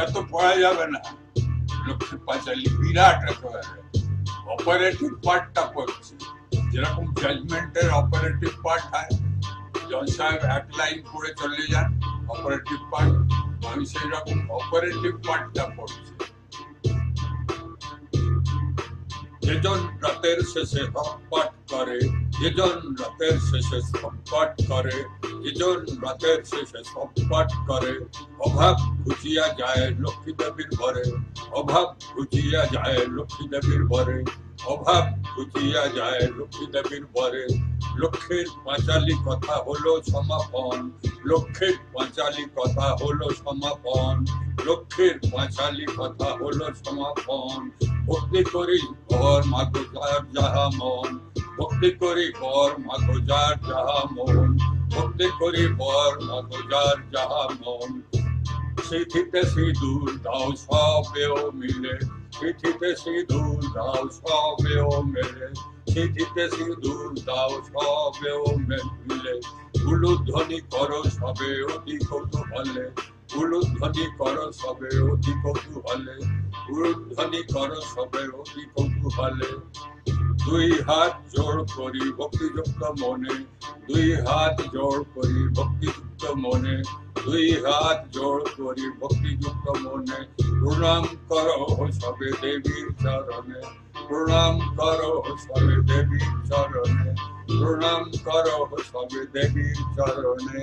ওটা তো পড়া যাবে না লক্ষ্মী পাঁচালী বিরাট একেবারে অপারেটিভ পার্টটা পড়ছে যেরকম জাজমেন্টের অপারেটিভ পার্ট হয় জন সাহেব এক লাইন পড়ে চলে যান অপারেটিভ পার্ট আমি সেই রকম অপারেটিভ পার্টটা পড়ছি যেজন রাতের শেষে পাঠ করে যেজন রাতের শেষে পাঠ করে যেজন রাতের শেষে পাঠ করে, অভাব ঘুচিয়া যায় লক্ষ্মী দেবীর ঘরে, অভাব ঘুচিয়া যায় লক্ষ্মী দেবীর ঘরে, অভাব ঘুচিয়া যায় লক্ষ্মী দেবীর ঘরে। লক্ষ্মীর পাঁচালি কথা হলো সমাপন, লক্ষ্মীর পাঁচালি কথা হলো সমাপন, লক্ষ্মীর পাঁচালি কথা হলো সমাপন। ভক্তি করি, ঘর মাগো যাহা মন ভক্তি করি ঘর মাগো যার যাহা মন, ভক্তি করি বর মাগো যাহা মন। সিঁথিতে সিঁদুর দাও সবেও মিলে, সিঁথিতে সিঁদুর দাও সবেও মেলে, সিঁথিতে সিঁদুর দাও সবেও মিলে। উলুধ্বনি করো সবে অতি কৌতূহলে উলুধ্বনি করো সবে অতি কৌতূহলে উলুধ্বনি করো সবে অতি কৌতূহলে। দুই হাত জোড় করি ভক্তিযুক্ত মনে, দুই হাত জোড় করি ভক্তিযুক্ত মনে, দুই হাত জোড় করি ভক্তিযুক্ত মনে। প্রণাম করো সবে দেবীর চরণে, প্রণাম করো সবে দেবীর চরণে, প্রণাম করো সবে দেবীর চরণে।